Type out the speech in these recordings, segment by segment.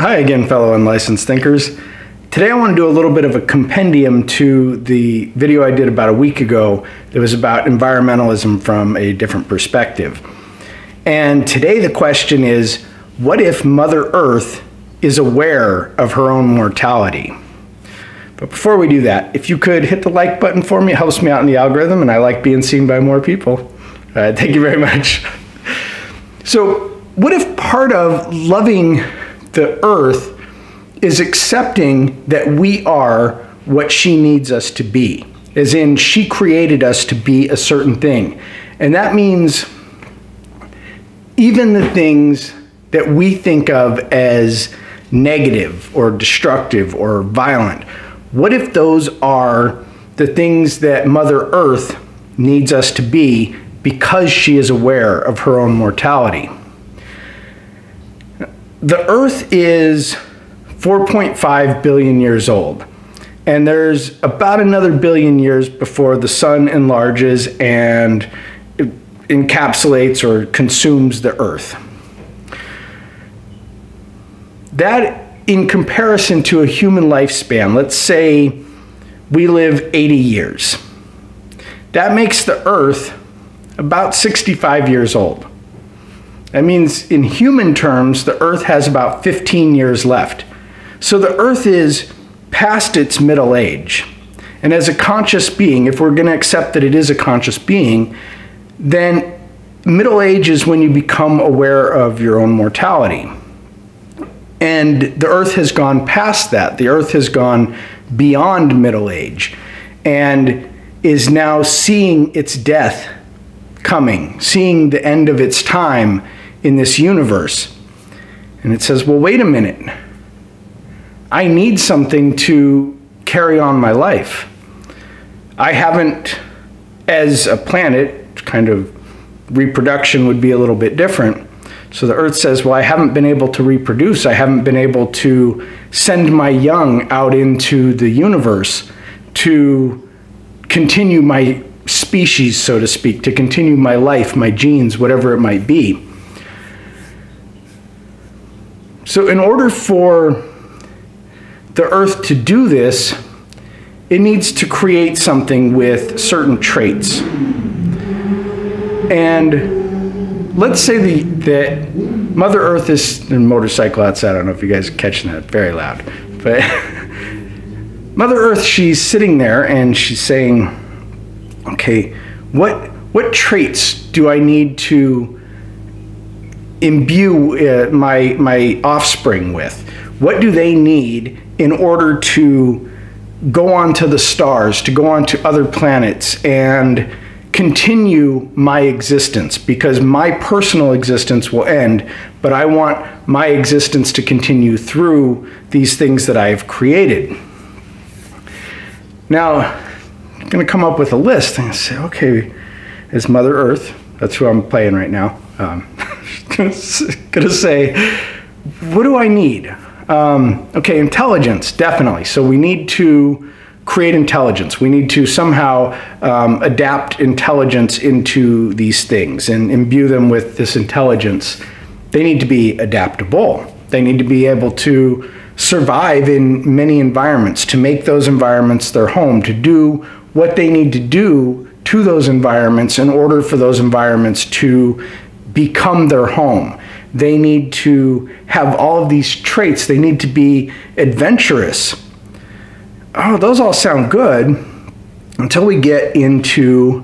Hi again, fellow unlicensed thinkers. Today I want to do a little bit of a compendium to the video I did about a week ago that was about environmentalism from a different perspective. And today the question is, what if Mother Earth is aware of her own mortality? But before we do that, if you could hit the like button for me, it helps me out in the algorithm and I like being seen by more people. Right, thank you very much. So what if part of loving the earth is accepting that we are what she needs us to be? As in, she created us to be a certain thing. And that means even the things that we think of as negative or destructive or violent, what if those are the things that Mother Earth needs us to be because she is aware of her own mortality? The Earth is 4.5 billion years old. And there's about another billion years before the sun enlarges and encapsulates or consumes the Earth. That, in comparison to a human lifespan, let's say we live 80 years, that makes the Earth about 65 years old. That means in human terms, the Earth has about 15 years left. So the Earth is past its middle age. And as a conscious being, if we're going to accept that it is a conscious being, then middle age is when you become aware of your own mortality. And the Earth has gone past that. The Earth has gone beyond middle age and is now seeing its death coming, seeing the end of its time in this universe. And it says, well, wait a minute. I need something to carry on my life. I haven't, as a planet, kind of reproduction would be a little bit different. So the earth says, well, I haven't been able to reproduce. I haven't been able to send my young out into the universe to continue my species, so to speak, to continue my life, my genes, whatever it might be. So, in order for the earth to do this, it needs to create something with certain traits. And let's say the, that Mother Earth is a motorcycle outside. I don't know if you guys are catching that very loud. But Mother Earth, she's sitting there and she's saying, okay, what, what traits do I need to imbue uh, my my offspring with? What do they need in order to go on to the stars, to go on to other planets and continue my existence because my personal existence will end, but I want my existence to continue through these things that I've created. Now, I'm going to come up with a list and say, okay, as Mother Earth, that's who I'm playing right now. Um, gonna say, what do I need? Um, okay, intelligence, definitely. So we need to create intelligence. We need to somehow um, adapt intelligence into these things and imbue them with this intelligence. They need to be adaptable. They need to be able to survive in many environments, to make those environments their home, to do what they need to do to those environments in order for those environments to become their home. They need to have all of these traits. They need to be adventurous. Oh, those all sound good until we get into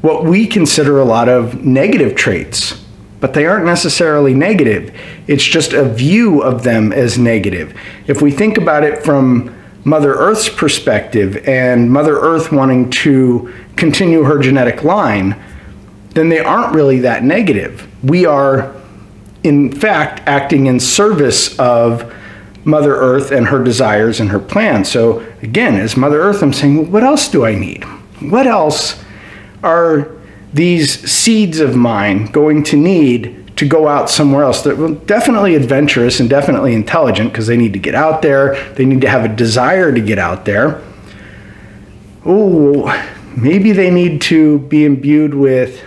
what we consider a lot of negative traits. But they aren't necessarily negative. It's just a view of them as negative. If we think about it from Mother Earth's perspective and Mother Earth wanting to continue her genetic line, then they aren't really that negative. We are, in fact, acting in service of Mother Earth and her desires and her plans. So, again, as Mother Earth, I'm saying, well, what else do I need? What else are these seeds of mine going to need to go out somewhere else will definitely adventurous and definitely intelligent because they need to get out there they need to have a desire to get out there oh maybe they need to be imbued with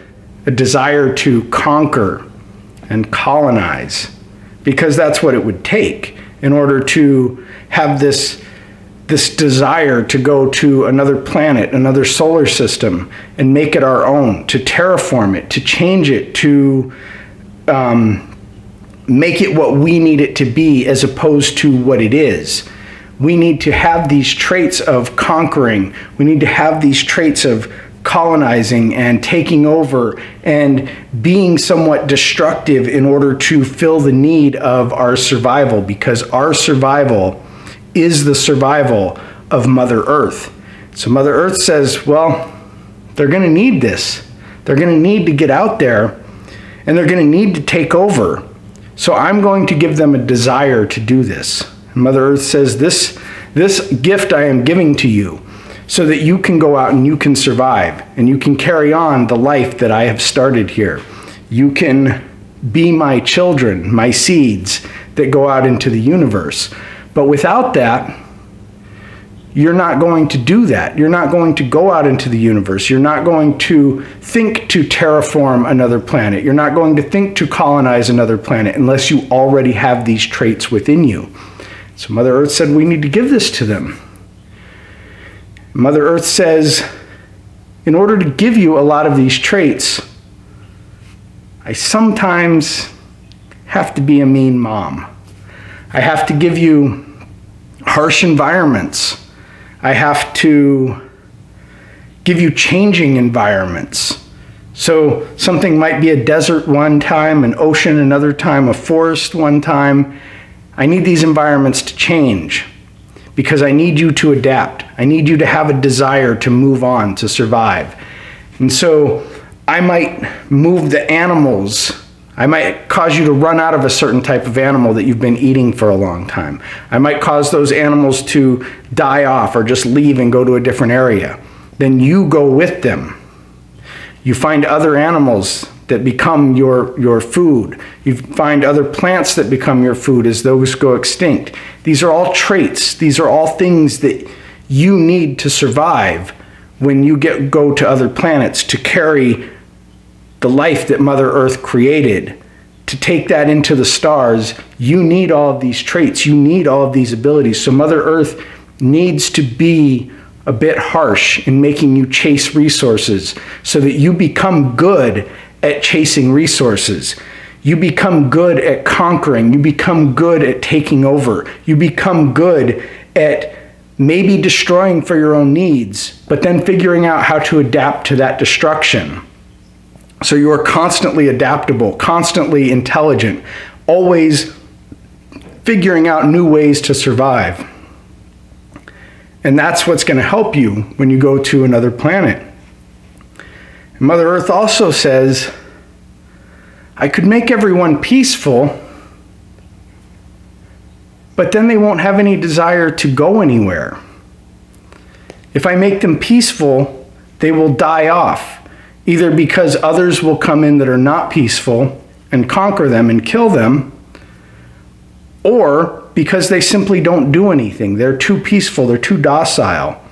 a desire to conquer and colonize because that's what it would take. in order to have this this desire to go to another planet, another solar system, and make it our own, to terraform it, to change it, to um, make it what we need it to be as opposed to what it is. We need to have these traits of conquering. We need to have these traits of colonizing and taking over and being somewhat destructive in order to fill the need of our survival because our survival is the survival of Mother Earth. So Mother Earth says, well, they're going to need this. They're going to need to get out there and they're going to need to take over. So I'm going to give them a desire to do this. And Mother Earth says, this, this gift I am giving to you so that you can go out and you can survive and you can carry on the life that I have started here. You can be my children, my seeds that go out into the universe. But without that, you're not going to do that. You're not going to go out into the universe. You're not going to think to terraform another planet. You're not going to think to colonize another planet unless you already have these traits within you. So Mother Earth said, We need to give this to them. Mother Earth says, in order to give you a lot of these traits, I sometimes have to be a mean mom. I have to give you harsh environments. I have to give you changing environments. So something might be a desert one time, an ocean another time, a forest one time. I need these environments to change because I need you to adapt. I need you to have a desire to move on, to survive. And so I might move the animals. I might cause you to run out of a certain type of animal that you've been eating for a long time. I might cause those animals to die off or just leave and go to a different area. Then you go with them. You find other animals that become your, your food. You find other plants that become your food as those go extinct. These are all traits. These are all things that you need to survive when you get go to other planets to carry the life that Mother Earth created. To take that into the stars, you need all of these traits. You need all of these abilities. So Mother Earth needs to be a bit harsh in making you chase resources so that you become good at chasing resources. You become good at conquering. You become good at taking over. You become good at maybe destroying for your own needs, but then figuring out how to adapt to that destruction. So you are constantly adaptable, constantly intelligent, always figuring out new ways to survive. And that's what's going to help you when you go to another planet. Mother Earth also says, I could make everyone peaceful, but then they won't have any desire to go anywhere. If I make them peaceful, they will die off, either because others will come in that are not peaceful and conquer them and kill them, or because they simply don't do anything. They're too peaceful, they're too docile.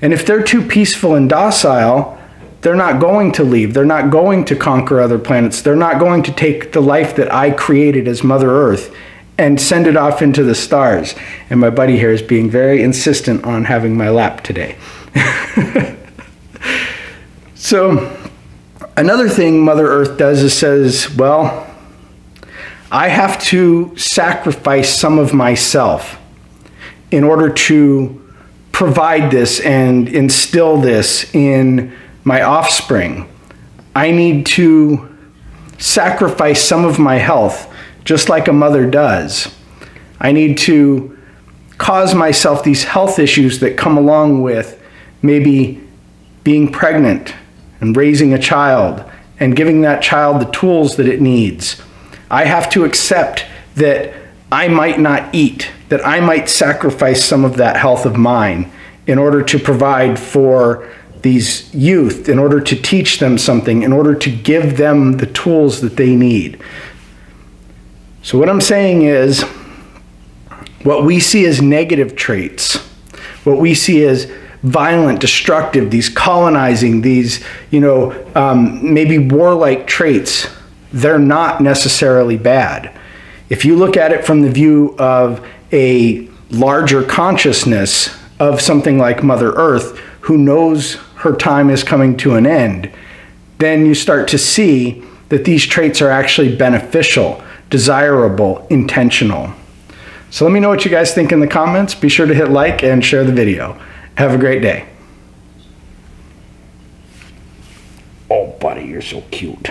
And if they're too peaceful and docile, they're not going to leave. They're not going to conquer other planets. They're not going to take the life that I created as Mother Earth and send it off into the stars. And my buddy here is being very insistent on having my lap today. so, another thing Mother Earth does is says, well, I have to sacrifice some of myself in order to provide this and instill this in my offspring. I need to sacrifice some of my health, just like a mother does. I need to cause myself these health issues that come along with maybe being pregnant and raising a child and giving that child the tools that it needs. I have to accept that I might not eat, that I might sacrifice some of that health of mine in order to provide for these youth in order to teach them something, in order to give them the tools that they need. So, what I'm saying is, what we see as negative traits, what we see as violent, destructive, these colonizing, these, you know, um, maybe warlike traits, they're not necessarily bad. If you look at it from the view of a larger consciousness of something like Mother Earth, who knows her time is coming to an end, then you start to see that these traits are actually beneficial, desirable, intentional. So let me know what you guys think in the comments. Be sure to hit like and share the video. Have a great day. Oh, buddy, you're so cute.